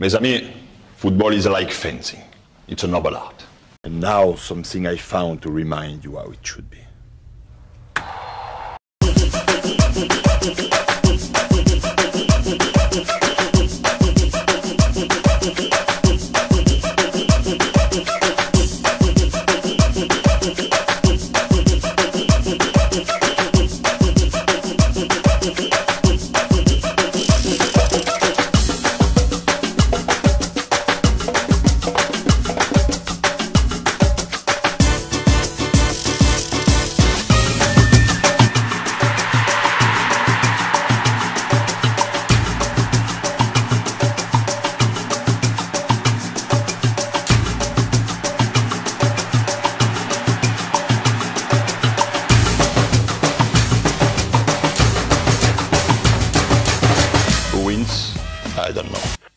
Mes amis, football is like fencing. It's a noble art. And now something I found to remind you how it should be. I don't know.